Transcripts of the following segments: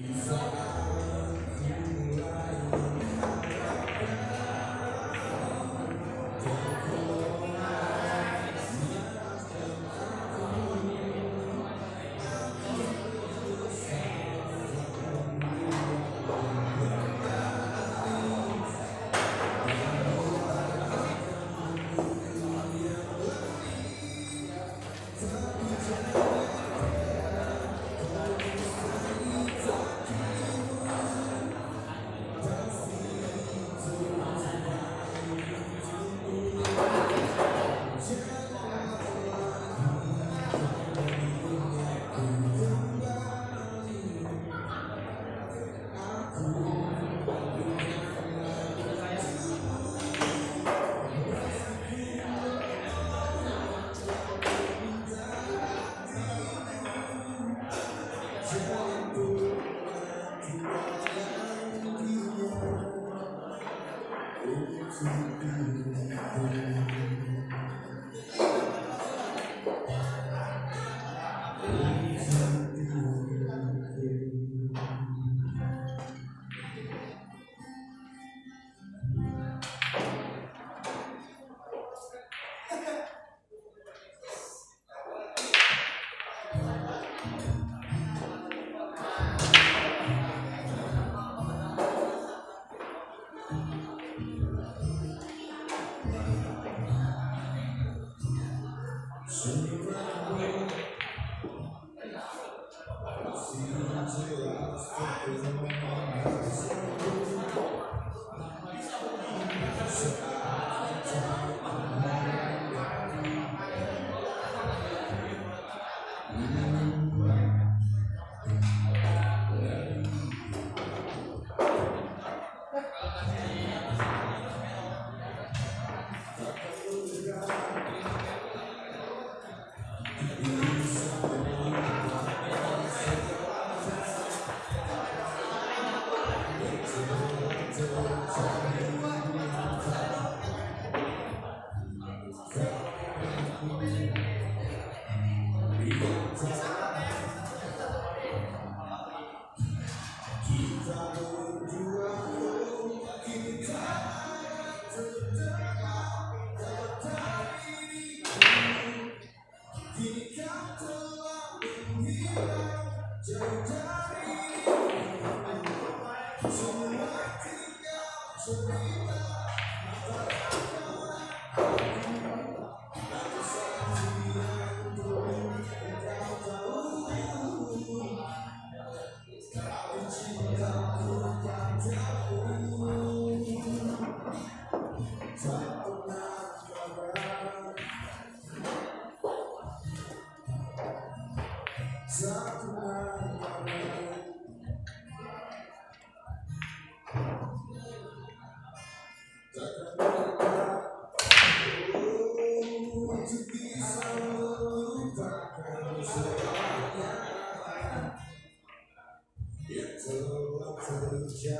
Isaac. Amen.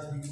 Oh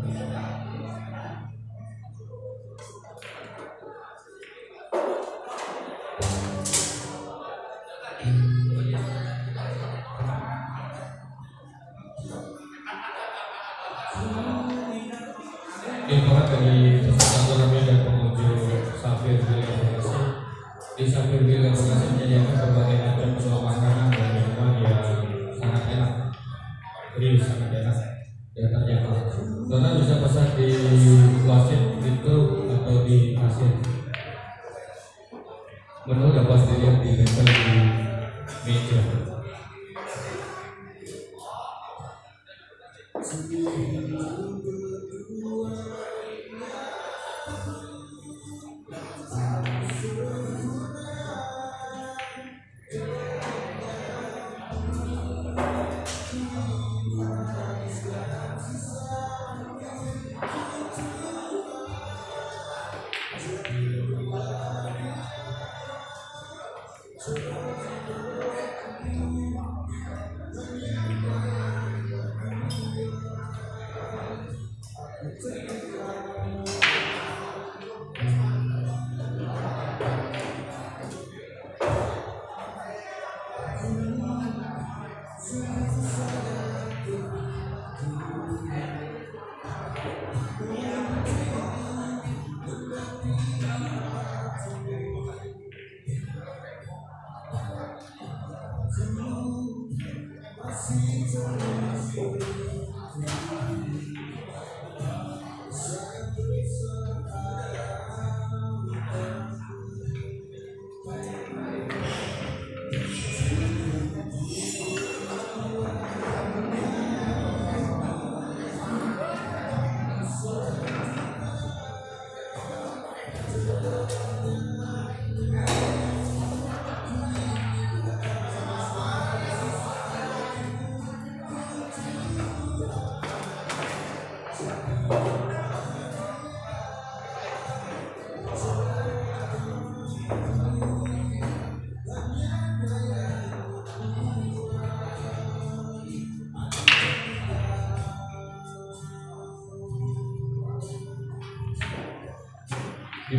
Ini dari peserta turnamen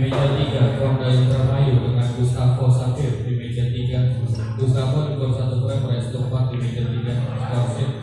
meja 3 Korda Indramayu dengan Gustavo Safir di meja 3 Gustavo di skor 1 frame, Resto 4 di meja 3 skor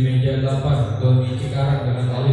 di meja 8 Doni Cikarang dengan Oli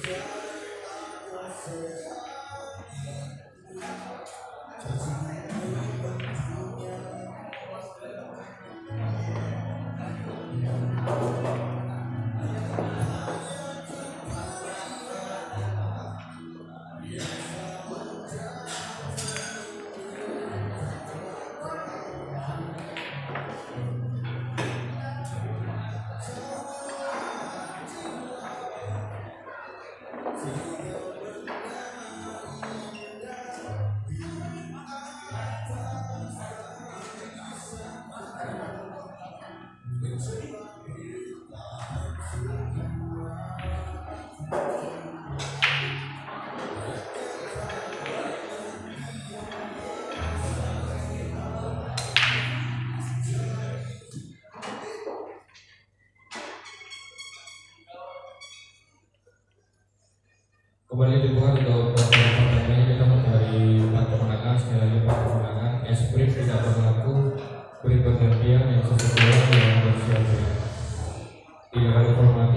在那个时代。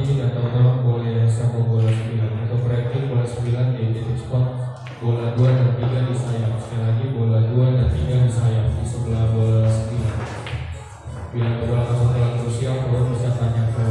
3 atau tembak bola sama bola 9 atau breaking bola 9 di titik spot bola 2 dan 3 di sayap. Sekali lagi bola 2 dan 3 di sayap. Di sebelah bola 9 bila bola kosong sosial, krusial bisa tanya ke